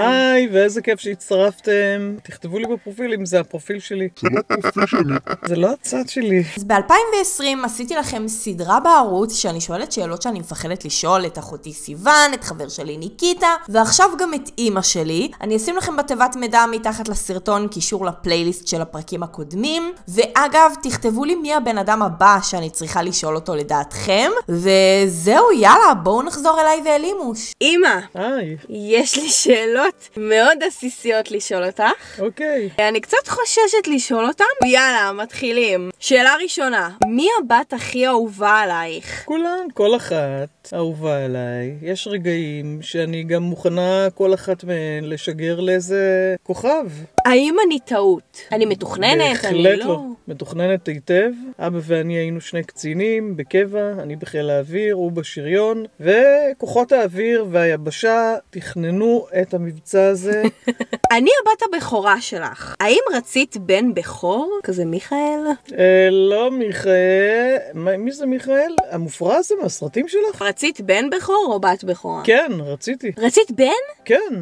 היי, ואיזה כיף שהצטרפתם. תכתבו לי בפרופיל אם זה הפרופיל שלי. זה לא פרופיל שלי. זה לא הצד שלי. אז ב-2020 עשיתי לכם סדרה בערוץ שאני שואלת שאלות שאני מפחדת לשאול את אחותי סיוון, את חבר שלי ניקיטה, ועכשיו גם את אימא שלי. אני אשים לכם בתיבת מידע מתחת לסרטון קישור לפלייליסט של הפרקים הקודמים. ואגב, תכתבו לי מי הבן אדם הבא שאני צריכה לשאול אותו לדעתכם. וזהו, יאללה, בואו נחזור אליי ואל אימוש. אמא, היי, יש לי שאלות מאוד עסיסיות לשאול אותך. אוקיי. אני קצת חוששת לשאול אותם. יאללה, מתחילים. שאלה ראשונה, מי הבת הכי אהובה עלייך? כולן, כל אחת אהובה עליי. יש רגעים שאני גם מוכנה כל אחת מהן לשגר לאיזה כוכב. האם אני טעות? אני מתוכננת? אני בהחלט לא... לא. מתוכננת היטב. אבא ואני היינו שני קצינים בקבע, אני בחיל האוויר, הוא בשריון, וכוחות האוויר והיבשה תכננו את המבצע הזה. אני הבת הבכורה שלך. האם רצית בן בכור? כזה מיכאל? אה, לא מיכאל, מי זה מיכאל? המופרע הזה מהסרטים שלך? רצית בן בכור או בת בכורה? כן, רציתי. רצית בן? כן.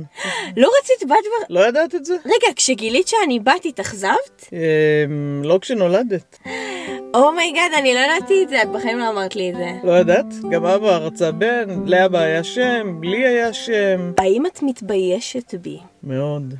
לא רצית בת בכורה? לא ידעת את זה? רגע, כשגילית שאני בת התאכזבת? אה, לא כשנולדת. oh my God, אני לא ידעתי את זה, את בחיים לא אמרת לי את זה. לא ידעת? גם אבא רצה בן, לאבא היה שם, לי היה שם. האם את מתביישת בי? מאוד.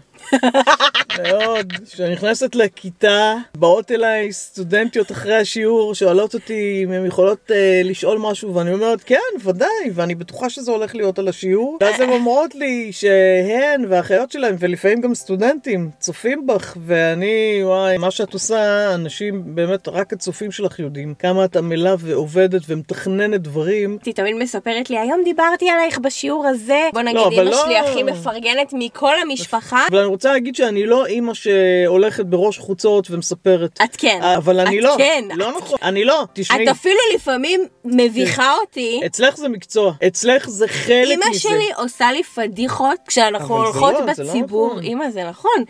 מאוד. כשאני נכנסת לכיתה, באות אליי סטודנטיות אחרי השיעור, שואלות אותי אם הן יכולות אה, לשאול משהו, ואני אומרת, כן, ודאי, ואני בטוחה שזה הולך להיות על השיעור. ואז הן אומרות לי שהן והאחיות שלהן, ולפעמים גם סטודנטים, צופים בך, ואני, וואי, מה שאת עושה, אנשים, באמת, רק הצופים שלך יודעים כמה את עמלה ועובדת ומתכננת דברים. היא תמיד מספרת לי, היום דיברתי עלייך בשיעור הזה. בוא נגיד, לא, אמא לא- שלי הכי מפרגנת מכל המשפחה. רוצה להגיד שאני לא אימא שהולכת בראש חוצות ומספרת. את כן. אבל אני את לא. כן. לא נכון. אני לא. תשמעי. את אפילו לפעמים מביכה אותי. אצלך זה מקצוע. אצלך זה חלק אמא מזה. שלי עושה לי פדיחות כשאנחנו הולכות לא, זה לא בציבור. נכון. אמא, זה נכון.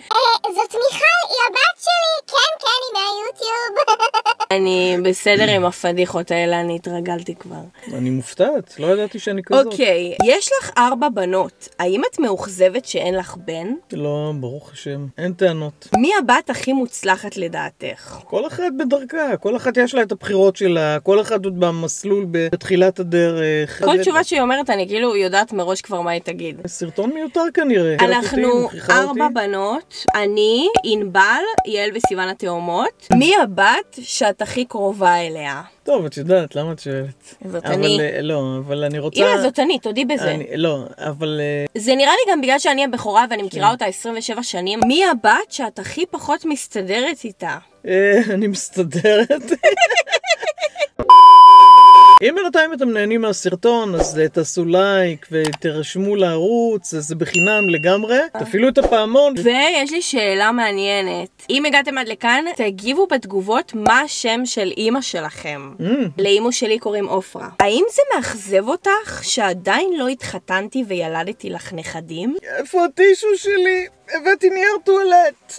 זאת מיכל, היא הבת שלי, כן, כן, היא מהיוטיוב. אני בסדר עם הפדיחות האלה, אני התרגלתי כבר. אני מופתעת. לא ידעתי שאני כזאת. אוקיי, יש לך ארבע בנות. האם את מאוכזבת שאין לך בן? לא, ברוך השם. אין טענות. מי הבת הכי מוצלחת לדעתך? כל אחת בדרכה, כל אחת יש לה את הבחירות שלה, כל אחת עוד במסלול בתחילת הדרך. כל תשובה שהיא אומרת, אני כאילו יודעת מראש כבר מה היא תגיד. סרטון מיותר כנראה. אנחנו ארבע. בנות, אני, ענבל, יעל וסיוון התאומות. מי הבת שאת הכי קרובה אליה? טוב, את יודעת, למה את שואלת? זאת אבל, אני. אה, לא, אבל אני רוצה... אמא, זאת אני, תודי בזה. אני, לא, אבל... אה, זה נראה לי גם בגלל שאני הבכורה ואני כן. מכירה אותה 27 שנים. מי הבת שאת הכי פחות מסתדרת איתה? אה, אני מסתדרת. אם בינתיים אתם נהנים מהסרטון, אז אה, תעשו לייק ותירשמו לערוץ, זה בחינם לגמרי. תפעילו את הפעמון. ויש לי שאלה מעניינת. אם הגעתם עד לכאן, תגיבו בתגובות מה השם של אימא שלכם. Mm, לאימא שלי קוראים עופרה. האם זה מאכזב אותך שעדיין לא התחתנתי וילדתי לך נכדים? איפה הטישו שלי? הבאתי נייר טואלט.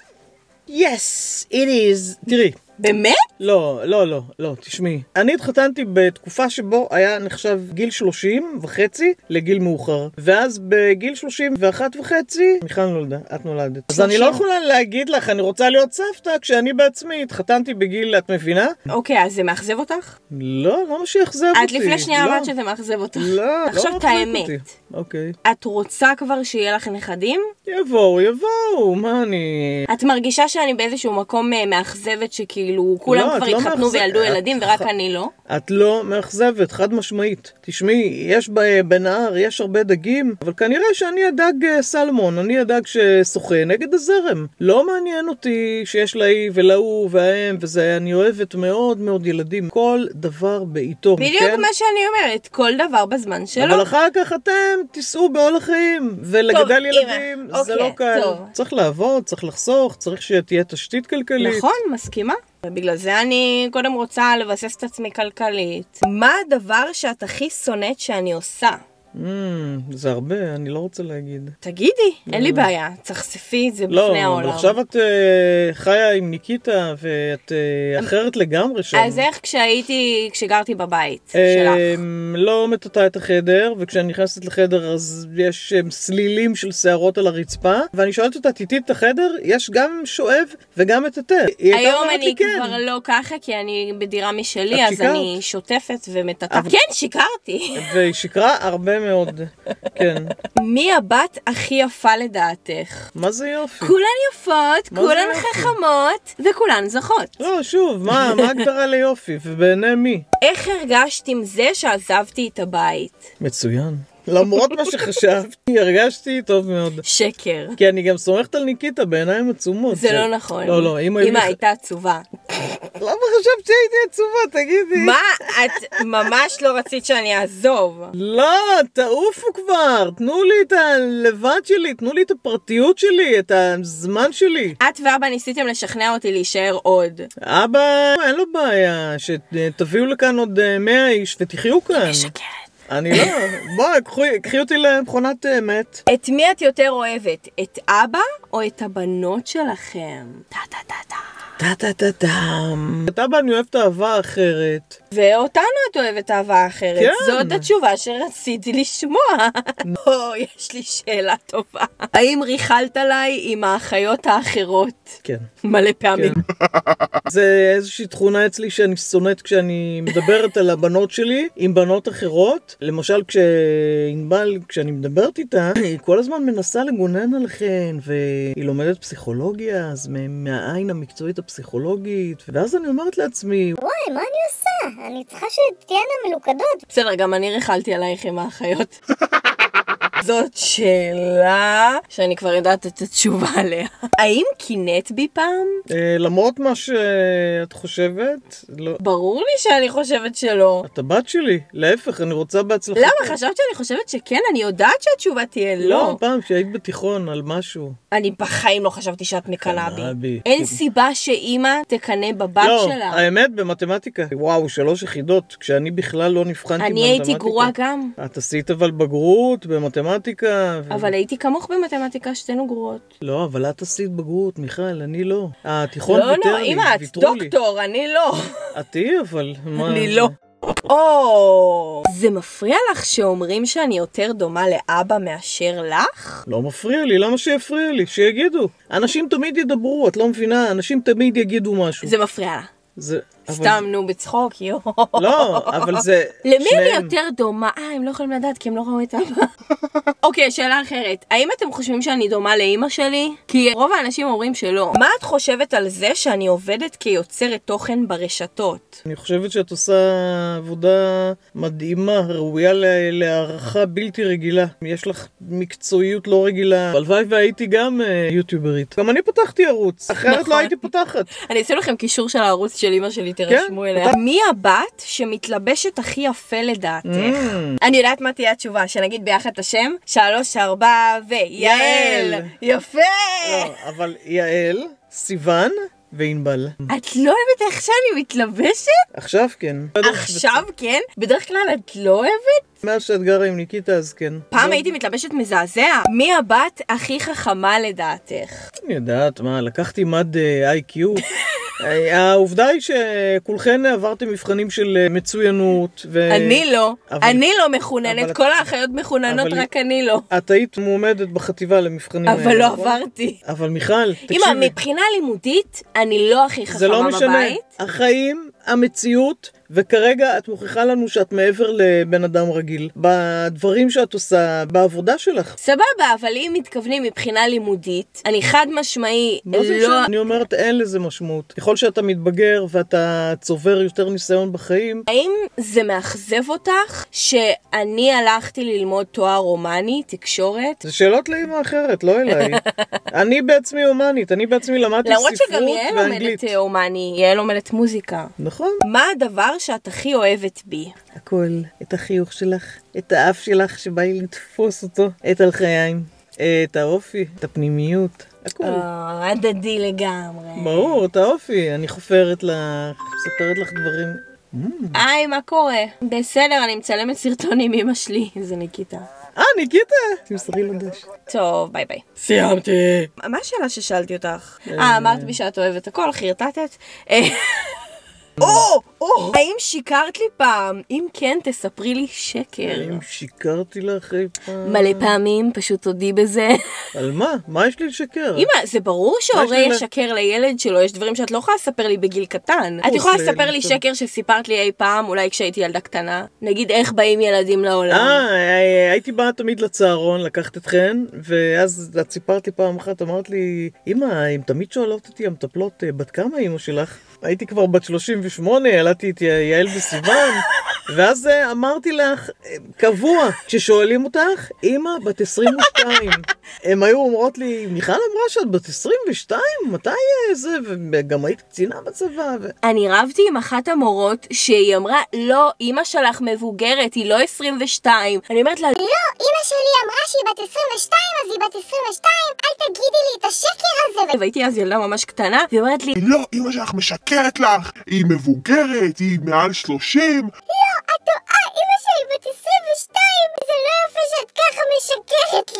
Yes, it is. תראי, באמת? לא, לא, לא, לא, תשמעי. אני התחתנתי בתקופה שבו היה נחשב גיל 30 וחצי לגיל מאוחר. ואז בגיל 31 וחצי, מיכל נולדה, את נולדת. אז אני לא 30. יכולה להגיד לך, אני רוצה להיות סבתא, כשאני בעצמי התחתנתי בגיל, את מבינה? אוקיי, אז זה מאכזב אותך? לא, למה שיאכזב אותי? את לפני שנייה לא. אמרת שזה מאכזב אותך. לא, לא עכשיו את האמת. אותי. אוקיי. את רוצה כבר שיהיה לך נכדים? יבואו, יבואו, מה אני... את מרגישה שאני באיזשהו מקום אה, מאכזבת שכאילו כולם לא, כבר לא התחתנו מאכזבת. וילדו את- ילדים ורק אני לא? את לא מאכזבת, חד משמעית. תשמעי, יש בנהר, יש הרבה דגים, אבל כנראה שאני הדג אה, סלמון, אני הדג ששוחה נגד הזרם. לא מעניין אותי שיש להיא ולהוא וההם וזה, אני אוהבת מאוד מאוד ילדים. כל דבר בעיתו, בדיוק כן? מה שאני אומרת, כל דבר בזמן שלו. אבל אחר כך אתם תיסעו בעול החיים, ולגדל טוב, ילדים, אמא, זה אוקיי, לא קל. טוב. צריך לעבוד, צריך לחסוך, צריך שתהיה תשתית כלכלית. נכון, מסכימה. ובגלל זה אני קודם רוצה לבסס את עצמי כלכלית. מה הדבר שאת הכי שונאת שאני עושה? Mm, זה הרבה, אני לא רוצה להגיד. תגידי, אין לי בעיה, תחשפי את זה לא, בפני העולם. עכשיו את אה, חיה עם ניקיטה ואת אה, אחרת לגמרי שם. אז איך כשהייתי, כשגרתי בבית אה, שלך? לא מטאטא את החדר, וכשאני נכנסת לחדר אז יש אה, סלילים של שערות על הרצפה, ואני שואלת אותה, תטעי את החדר? יש גם שואב וגם מטאטא. הייתה היום אני כן. כבר לא ככה, כי אני בדירה משלי, אז שיקרת. אני שוטפת ומטאטאה. אבל- כן, שיקרתי. והיא שיקרה הרבה מאוד, כן. מי הבת הכי יפה לדעתך? מה זה יופי? כולן יפות, כולן יופי? חכמות, וכולן זוכות. לא, שוב, מה ההגדרה ליופי, ובעיני מי? איך הרגשת עם זה שעזבתי את הבית? מצוין. למרות מה שחשבתי, הרגשתי טוב מאוד. שקר. כי אני גם סומכת על ניקיטה בעיניים עצומות. זה ש- לא נכון. לא, לא, אם אמא הייתה עצובה. למה חשבת שהייתי עצובה, תגידי? מה? את ממש לא רצית שאני אעזוב. לא, תעופו כבר, תנו לי את הלבד שלי, תנו לי את הפרטיות שלי, את הזמן שלי. את ואבא ניסיתם לשכנע אותי להישאר עוד. אבא, אין לו בעיה, שתביאו לכאן עוד אה, 100 איש ותחיו כאן. משקרת. אני לא, בואי, קחי- אותי למכונת אמת. את מי את יותר אוהבת? את אבא או את הבנות שלכם? טה טה טה טה. טה טה טה טם. את אבא אני אוהבת אהבה אחרת. ואותנו את אוהבת אהבה אחרת. כן. זאת התשובה שרציתי לשמוע. או, יש לי שאלה טובה. האם ריכלת עליי עם האחיות האחרות? כן. מלא פעמים. זה איזושהי תכונה אצלי שאני שונאת כשאני מדברת על הבנות שלי עם בנות אחרות. למשל כשענבל, כשאני מדברת איתה, היא כל הזמן מנסה לגונן עליכן, והיא לומדת פסיכולוגיה, אז מהעין המקצועית הפסיכולוגית, ואז אני אומרת לעצמי, וואי, מה אני עושה? אני צריכה שתהיינה מלוכדות. בסדר, גם אני ריכלתי עלייך עם האחיות. זאת שאלה שאני כבר יודעת את התשובה עליה. האם קינאת בי פעם? "אה, למרות מה שאת חושבת, לא. ברור לי שאני חושבת שלא. את הבת שלי, להפך, אני רוצה בהצלחה. למה? חשבת שאני חושבת שכן? אני יודעת שהתשובה תהיה לא, לא. פעם כשהיית בתיכון על משהו. אני בחיים לא חשבתי שאת מקנאה קנאה בי. אין סיבה שאימא תקנא בבת לא, שלה. האמת במתמטיקה. וואו, שלוש יחידות, כשאני בכלל לא נבחנתי אני במתמטיקה. הייתי גרועה גם, את עשית אבל בגרות במתמטיקה. ו... אבל הייתי כמוך במתמטיקה, שתינו גרועות. לא, אבל את עשית בגרות, מיכל, אני לא. התיכון לא, ויתר לא, לי, אמא, את ויתרו לי. דוקטור, אני לא. את תהיי אבל, מה... אני לא. או, זה מפריע לך שאומרים שאני יותר דומה לאבא מאשר לך? לא מפריע לי, למה שיפריע לי? שיגידו. אנשים תמיד ידברו, את לא מבינה? אנשים תמיד יגידו משהו. זה מפריע לה. זה... סתם, נו, בצחוק, יואו. לא, אבל זה... למי אני. יותר דומה? אה, הם לא יכולים לדעת כי הם לא ראו את אבא. אוקיי, שאלה אחרת. האם אתם חושבים שאני דומה לאימא שלי? כי רוב האנשים אומרים שלא. מה את חושבת על זה שאני עובדת כיוצרת תוכן ברשתות? אני חושבת שאת עושה עבודה מדהימה, ראויה להערכה בלתי רגילה. יש לך מקצועיות לא רגילה. הלוואי והייתי גם אה, יוטיוברית. גם אני פתחתי ערוץ, אחרת נכון. לא הייתי פותחת. אני אשים לכם קישור של הערוץ של אמא שלי, תירשמו כן? אליה. מי הבת שמתלבשת הכי יפה לדעתך? Mm. אני יודעת מה תהיה התשובה, שנגיד ביחד את השם, שלוש, ארבע, ו... יעל! יעל. יפה! לא, אבל יעל, סיוון וענבל. את לא אוהבת איך שאני מתלבשת? עכשיו כן. עכשיו כן? בדרך כלל את לא אוהבת? מאז שאת גרה עם ניקיטה אז כן. פעם הייתי מתלבשת מזעזע. מי הבת הכי חכמה לדעתך? אני יודעת, מה, לקחתי מד אה, איי-קיו. העובדה היא שכולכן עברתם מבחנים של אה, מצוינות. ו... אני לא. אבל- אני לא מחוננת, את- כל האחיות מחוננות, אבל- רק אני לא. את היית מועמדת בחטיבה למבחנים האלה. אבל לא נכון? עברתי. אבל מיכל, תקשיבי. אמא, מבחינה לימודית, אני לא הכי זה לא חכמה משנה. בבית. החיים, המציאות, וכרגע את מוכיחה לנו שאת מעבר לבן אדם רגיל. בדברים שאת עושה, בעבודה שלך. סבבה, אבל אם מתכוונים מבחינה לימודית, אני חד משמעי מה זה לא... משנה? אני אומרת, אין לזה משמעות. ככל שאתה מתבגר ואתה צובר יותר ניסיון בחיים, האם זה מאכזב אותך שאני הלכתי ללמוד תואר הומני, תקשורת? זה שאלות לאמא אחרת, לא אליי. אני בעצמי הומנית, אני בעצמי למדתי למרות שגם ספרות יעל ואנגלית. לומדת אה, הומני, יעל לומדת מוזיקה. נכון. מה הדבר שאת הכי אוהבת בי? הכל, את החיוך שלך, את האף שלך שבא לי לתפוס אותו, את הלחיים, את האופי, את הפנימיות, הכל. אה, הדדי לגמרי. ברור, את האופי, אני חופרת לך, מספרת לך דברים היי, מה קורה? בסדר, אני מצלמת סרטון עם אמא שלי, זה ניקיטה. אה, ניקיטה! תמסרי לו דש. טוב, ביי ביי. סיימתי. מה השאלה ששאלתי אותך? אה, אמרת בי שאת אוהבת הכל, חרטטת. אה, או! או! האם שיקרת לי פעם? אם כן, תספרי לי שקר. האם שיקרתי לך אי פעם? מלא פעמים, פשוט תודי בזה. על מה? מה יש לי לשקר? אמא, זה ברור שהורה ישקר לילד שלו, יש דברים שאת לא יכולה לספר לי בגיל קטן. את יכולה לספר לי שקר שסיפרת לי אי פעם, אולי כשהייתי ילדה קטנה? נגיד איך באים ילדים לעולם. אה, אה, הייתי באה תמיד לצהרון לקחת אתכן, ואז את סיפרת לי פעם אחת, אמרת לי, אמא, אם תמיד שואלות אותי המטפלות, אה, בת כמה אמא שלך? הייתי כבר בת 38, ילדתי את יעל וסיוון, ואז אה, אמרתי לך, אה, קבוע, כששואלים אותך, אמא, בת 22. הם היו אומרות לי, מיכל אמרה שאת בת 22? מתי אה, זה? וגם היית קצינה בצבא. ו... אני רבתי עם אחת המורות שהיא אמרה, לא, אימא שלך מבוגרת, היא לא 22. אני אומרת לה, לא, אמא שלי אמרה שהיא בת 22, אז היא בת 22, אל תגידי לי את השקר הזה. והייתי אז ילדה ממש קטנה, והיא אומרת לי, לא, אמא שלך משקרת לך, היא מבוגרת, היא מעל 30. לא,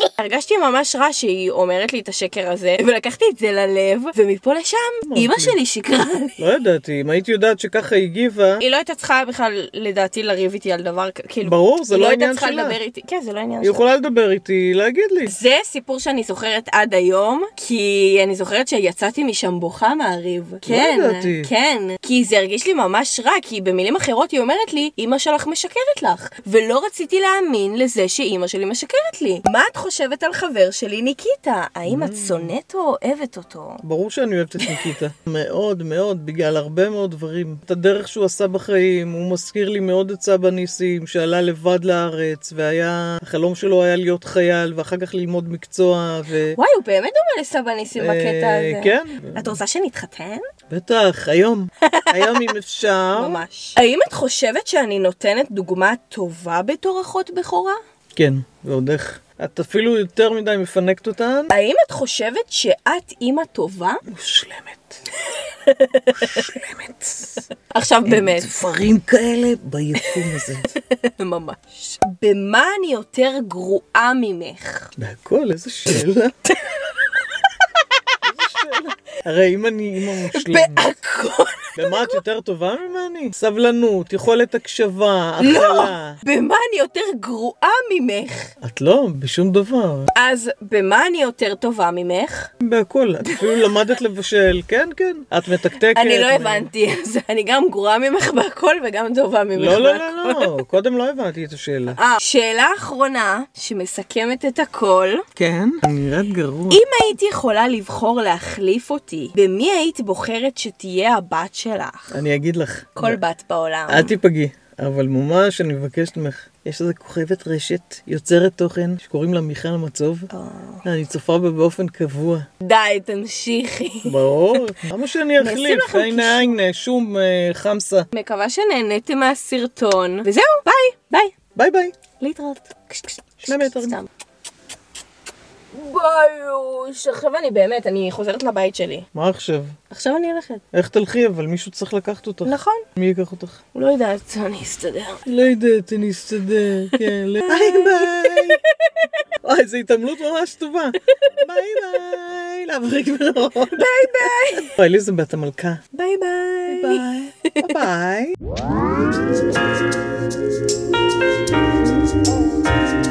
לי. הרגשתי ממש רע שהיא אומרת לי את השקר הזה, ולקחתי את זה ללב, ומפה לשם, אימא שלי שקרה לי. לא ידעתי, אם הייתי יודעת שככה היא הגיבה, היא לא הייתה צריכה בכלל, לדעתי, לריב איתי על דבר כאילו... ברור, זה היא לא הייתה עניין צריכה שלה. לדבר איתי, כן, זה לא עניין היא שלה. יכולה לדבר איתי, להגיד לי. זה סיפור שאני זוכרת עד היום, כי אני זוכרת שיצאתי משם בוכה מהריב. כן, לא ידעתי. כן. כי זה הרגיש לי ממש רע, כי במילים אחרות היא אומרת לי, אמא שלך משקרת לך. ולא רציתי להאמין לזה שאימא שלי משקרת לי. מה את חושבת על חבר שלי ניקיטה? האם את שונאת או אוהבת אותו? ברור שאני אוהבת את ניקיטה. מאוד מאוד, בגלל הרבה מאוד דברים. את הדרך שהוא עשה בחיים, הוא מזכיר לי מאוד את סבא ניסים, שעלה לבד לארץ, והיה... החלום שלו היה להיות חייל, ואחר כך ללמוד מקצוע, ו... וואי, הוא באמת דומה לסבא ניסים בקטע אה, הזה. כן, את רוצה שנתחתן? בטח, היום. היום אם אפשר. ממש. האם את חושבת שאני נותנת דוגמה טובה בתור אחות בכורה? כן, ועוד איך. את אפילו יותר מדי מפנקת אותן. האם את חושבת שאת אימא טובה? מושלמת. מושלמת. עכשיו באמת, דברים כאלה ביקום הזה. ממש. במה אני יותר גרועה ממך? בהכל, איזה שאלה. איזה שאלה. הרי אם אני אימא מושלמת, בהכל. במה את יותר טובה ממני? סבלנות, יכולת הקשבה, לא! הכלה. במה אני יותר גרועה ממך? את לא, בשום דבר. אז במה אני יותר טובה ממך? בהכל. את אפילו למדת לבשל, כן, כן. את מתקתקת. אני לא הבנתי, אז אני גם גרועה ממך בהכל וגם טובה ממך לא, לא. לא, לא. קודם לא הבנתי את השאלה. אה, שאלה אחרונה שמסכמת את הכל. כן? אני נראית גרוע. אם היית יכולה לבחור להחליף אותי, במי היית בוחרת שתהיה הבת שלך? אני אגיד לך. כל בת בעולם. אל תיפגעי, אבל ממש אני מבקשת ממך. יש איזה כוכבת רשת, יוצרת תוכן, שקוראים לה מיכל מצוב. אני צופה בה באופן קבוע. די, תמשיכי. ברור. למה שאני אחליף? הנה הנה, שום אה, חמסה. מקווה שנהניתם מהסרטון. וזהו, ביי, ביי. ביי ביי. להתראות. שני מטר. סתם. ביוש, עכשיו אני באמת, אני חוזרת לבית שלי. מה עכשיו? עכשיו אני הולכת. איך תלכי? אבל מישהו צריך לקחת אותך. נכון. מי ייקח אותך? לא יודעת, אני אסתדר. לא יודעת, אני אסתדר, כן. ביי ביי. וואי, זו התעמלות ממש טובה. ביי ביי. להבריק בראש. ביי ביי. וואי, אליזבת המלכה. ביי ביי. ביי. ביי.